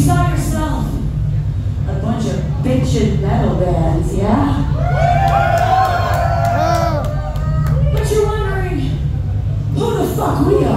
Saw yourself a bunch of bitchin' metal bands, yeah? But you're wondering, who the fuck we are?